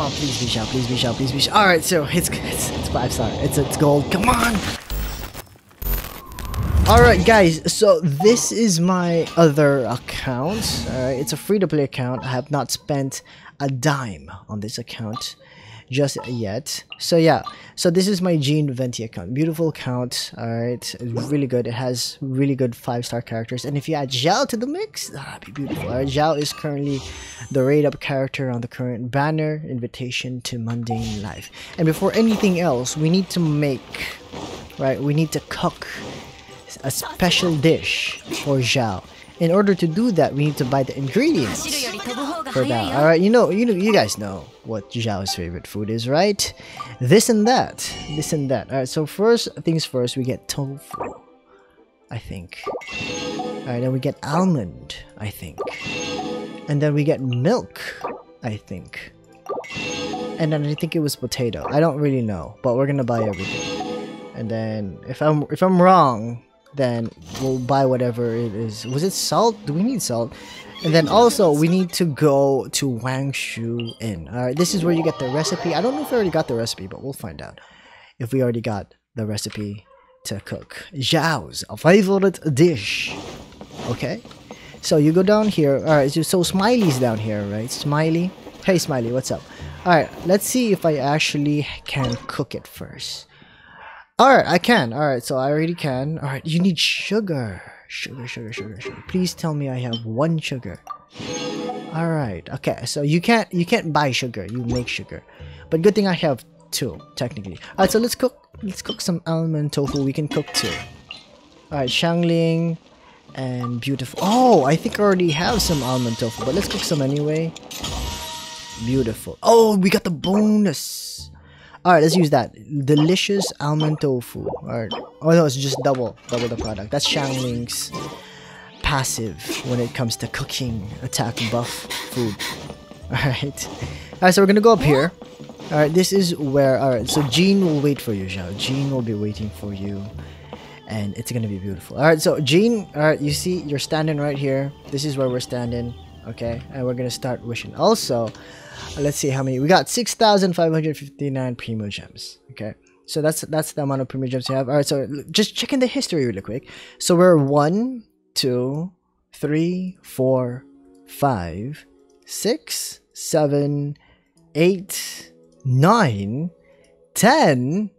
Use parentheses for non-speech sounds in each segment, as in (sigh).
Come on, please be Xiao, please be Xiao, please be Xiao. Alright, so it's, it's, it's 5 star. It's, it's gold. Come on! Alright guys, so this is my other account. Alright, it's a free-to-play account. I have not spent a dime on this account just yet. So yeah, so this is my Jean Venti account. Beautiful account, alright. Really good. It has really good 5-star characters. And if you add Xiao to the mix, that'd be beautiful. Xiao is currently the rate up character on the current banner, Invitation to Mundane Life. And before anything else, we need to make, right, we need to cook a special dish for Xiao. In order to do that, we need to buy the ingredients for that. All right, you know, you know, you guys know what Xiao's favorite food is, right? This and that, this and that. All right, so first things first, we get tofu, I think. All right, then we get almond, I think, and then we get milk, I think, and then I think it was potato. I don't really know, but we're gonna buy everything. And then if I'm if I'm wrong, then we'll buy whatever it is. Was it salt? Do we need salt? And then also, we need to go to Wangshu Inn. Alright, this is where you get the recipe. I don't know if we already got the recipe, but we'll find out if we already got the recipe to cook. Xiao's favorite dish. Okay? So you go down here. Alright, so Smiley's down here, right? Smiley. Hey Smiley, what's up? Alright, let's see if I actually can cook it first. Alright, I can. Alright, so I already can. Alright, you need sugar. Sugar, sugar, sugar, sugar. Please tell me I have one sugar. Alright, okay, so you can't you can't buy sugar, you make sugar. But good thing I have two, technically. Alright, so let's cook let's cook some almond tofu. We can cook two. Alright, Xiangling and beautiful. Oh, I think I already have some almond tofu, but let's cook some anyway. Beautiful. Oh, we got the bonus. Alright, let's use that. Delicious almond tofu. Alright. Oh no, it's just double. Double the product. That's Xiangling's passive when it comes to cooking attack buff food. (laughs) Alright. Alright, so we're gonna go up here. Alright, this is where alright, so Jean will wait for you, Xiao. Jean will be waiting for you. And it's gonna be beautiful. Alright, so Jean, alright, you see you're standing right here. This is where we're standing. Okay, and we're gonna start wishing. Also, let's see how many. We got 6559 Primogems okay? So that's that's the amount of Primogems you have. All right so just checking the history really quick. So we're one two three four five six seven eight nine ten.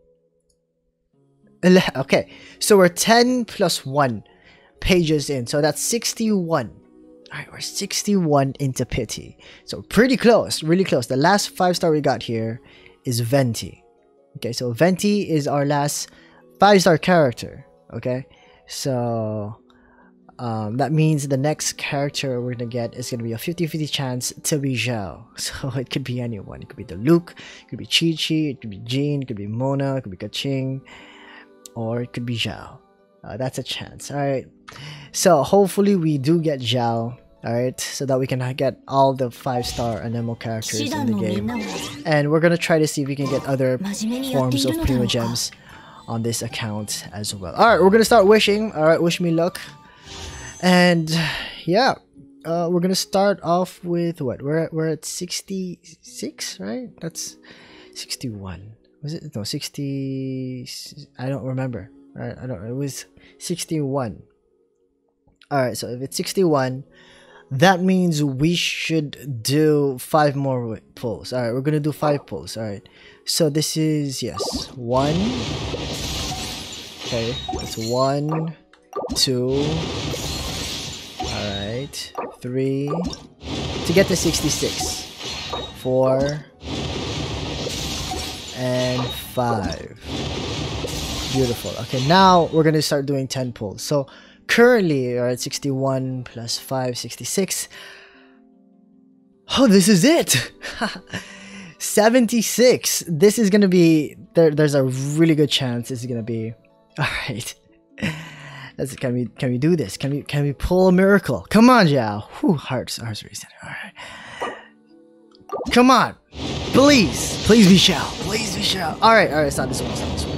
Okay so we're 10 plus 1 pages in. So that's 61 Alright, we're 61 into pity. So pretty close, really close. The last 5 star we got here is Venti. Okay, so Venti is our last 5 star character. Okay, so um, that means the next character we're gonna get is gonna be a 50-50 chance to be Xiao. (laughs) So it could be anyone. It could be Diluc, it could be Qiqi, it could be Jean, it could be Mona, it could be Keqing, or it could be Xiao. Uh, that's a chance. Alright. So hopefully we do get Xiao. Alright, so that we can get all the 5-star Anemo characters in the game. And we're gonna try to see if we can get other forms of Primogems on this account as well. Alright, we're gonna start wishing. Alright, wish me luck. And yeah, uh, we're gonna start off with what? We're at, we're at 66, right? That's 61. Was it? No, 60. I don't remember. Right? I don't. Know, it was 61. All right. So if it's 61, that means we should do five more pulls. All right. We're gonna do five pulls. All right. So this is yes, one. Okay. that's one, two. All right. Three. To get to 66. Four. And five. Beautiful. Okay, now we're going to start doing 10 pulls. So currently we're at 61 plus 5, 66. Oh, this is it! (laughs) 76. This is going to be... There, there's a really good chance this is going to be... (laughs) Alright. Let's, can we can we do this? Can we can we pull a miracle? Come on, Xiao. Whew, hearts, hearts reset. Alright. Come on. Please. Please be Xiao. Please be alright, it's not this one, it's this one, this one.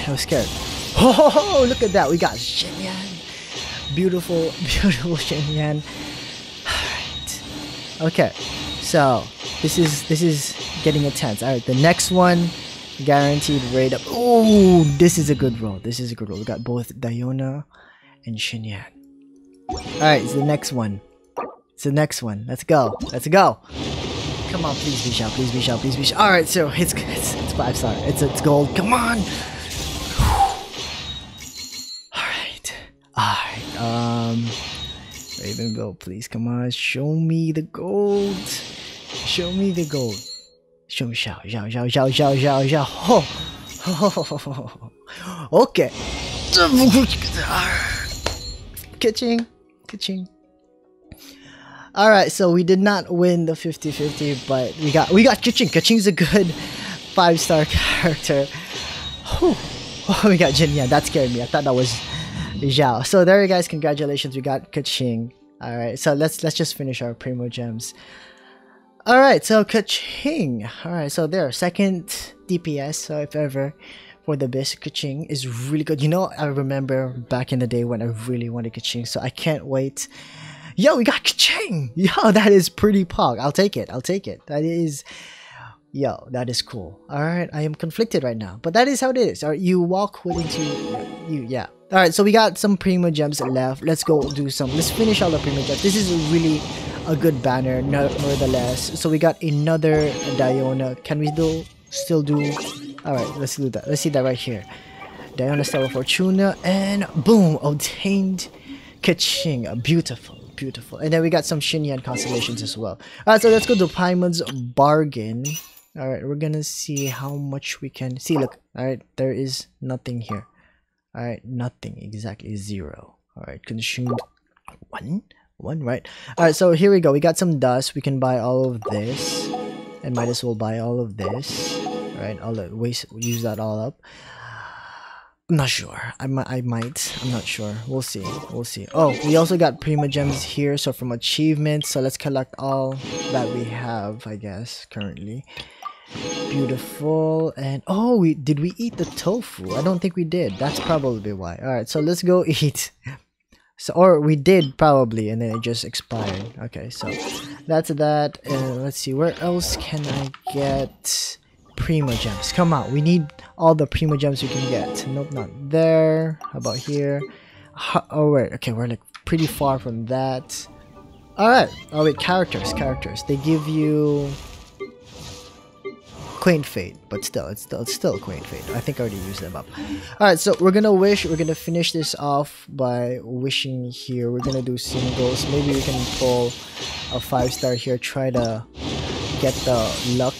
Alright, I was scared. (laughs) Oh, look at that. We got Xinyan. Beautiful, (laughs) beautiful Xinyan. Alright. Okay. So, This is this is getting intense. All right, the next one, guaranteed rate up. Oh, this is a good roll. This is a good roll. We got both Diona and Xinyan. All right, it's the next one. It's the next one. Let's go. Let's go. Come on, please be Xiao. Please be Xiao. Please be Xiao. All right, so it's it's, it's five star. It's it's gold. Come on. Um. Raven Gold, please come on, show me the gold. Show me the gold. Show me Xiao, Xiao, Xiao, Xiao, Xiao, Xiao, Xiao. Oh. okay. Keqing, Keqing. All right, so we did not win the 50-50, but we got we got Keqing. Keqing's a good five-star (laughs) character. Whew. Oh, (laughs) we got Jin. Yeah, that scared me. I thought that was Xiao. So there you guys, congratulations, we got Keqing. Alright, so let's let's just finish our Primogems. Alright, so Keqing. Alright, so there, second DPS, so if ever for the best Keqing is really good. You know, I remember back in the day when I really wanted Keqing, so I can't wait. Yo, we got Keqing! Yo, that is pretty pog. I'll take it. I'll take it. That is Yo, that is cool. Alright, I am conflicted right now. But that is how it is. Alright, you walk into you yeah. Alright, so we got some Primogems left. Let's go do some. Let's finish all the Primogems. This is really a good banner, nevertheless. So we got another Diona. Can we do still do Alright, let's do that. Let's see that right here. Diona Stella Fortuna and boom, obtained Keqing. Beautiful beautiful. And then we got some Xinyan constellations as well. Alright, so let's go to Paimon's Bargain. Alright, we're gonna see how much we can... See, look. Alright, there is nothing here. Alright, nothing. Exactly zero. Alright, consumed one? One, right? Alright, so here we go. We got some dust. We can buy all of this. And might as well buy all of this. all right all the waste, use that all up. I'm not sure. I might. I might. I'm not sure. We'll see. We'll see. Oh, we also got Primogems here. So from achievements. So let's collect all that we have. I guess currently. Beautiful. And oh, we did we eat the tofu? I don't think we did. That's probably why. All right. So let's go (laughs) eat. So or we did probably, and then it just expired. Okay. So that's that. Uh, let's see. Where else can I get? Primogems. Come on, we need all the Primogems we can get. Nope, not there. How about here? oh, wait. Okay, we're like pretty far from that. Alright. Oh, wait. Characters. Characters. They give you... Quaint Fate, but still, it's still, it's still Quaint Fate. I think I already used them up. Alright, so we're gonna wish, we're gonna finish this off by wishing here. We're gonna do singles. Maybe we can pull a 5 star here, try to get the luck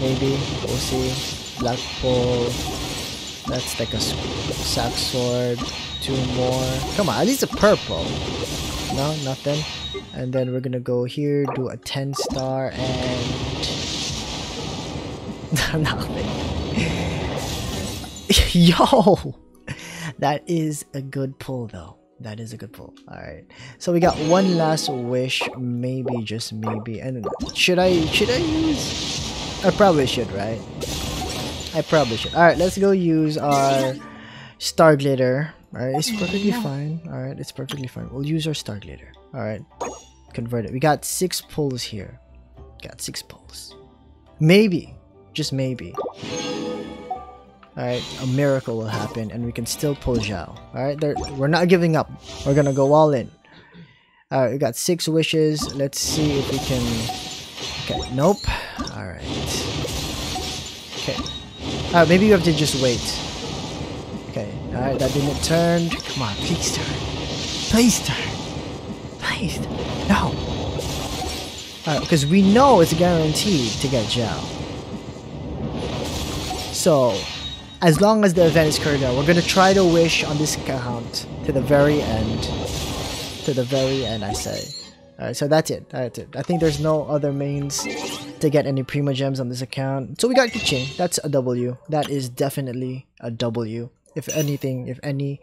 maybe we'll see Blackpool that's like a sack sword two more come on at least a purple no nothing and then we're gonna go here do a 10 star and (laughs) yo that is a good pull though that is a good pull all right so we got one last wish maybe just maybe and should i should i use I probably should, right? I probably should. Alright, let's go use our Starglitter. Alright, it's perfectly fine. Alright, it's perfectly fine. We'll use our Starglitter. Alright, convert it. We got six pulls here. Got six pulls. Maybe, just maybe. Alright, a miracle will happen and we can still pull Xiao. Alright, we're not giving up. We're gonna go all in. Alright, we got six wishes. Let's see if we can... Okay, nope. Alright. Okay. Alright, maybe you have to just wait. Okay, alright, that didn't turn. Come on, please turn. Please turn. Please. No. Alright, because we know it's guaranteed to get Xiao. So, as long as the event is current we're gonna try to wish on this account to the very end. To the very end, I say. Alright, so that's it. That's it. I think there's no other means to get any Primogems on this account. So we got Keqing. That's a W. That is definitely a W. If anything, if any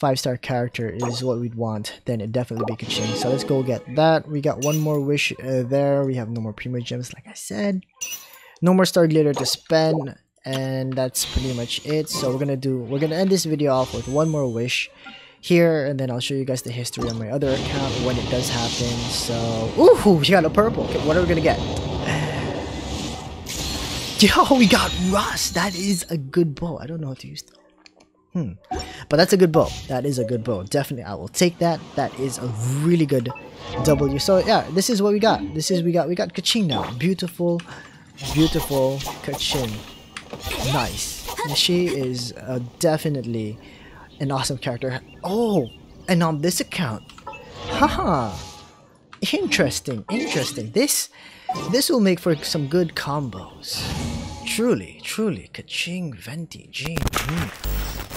5-star character is what we'd want, then it definitely be Keqing. So let's go get that. We got one more wish uh, there. We have no more Primogems, like I said. No more Starglitter to spend. And that's pretty much it. So we're gonna do, we're gonna end this video off with one more wish here and then I'll show you guys the history on my other account when it does happen so ooh she got a purple okay, what are we gonna get (sighs) Yo, we got Rust. That is a good bow. I don't know how to use that. Hmm. But that's a good bow. That is a good bow. Definitely, I will take that. That is a really good W. So yeah, this is what we got. This is we got we got Keqing now. Beautiful, beautiful Keqing. Nice. She is uh, definitely an awesome character. Oh, and on this account, haha. Interesting, interesting. This this will make for some good combos. Truly, truly. Keqing, Venti, Jean. Mm.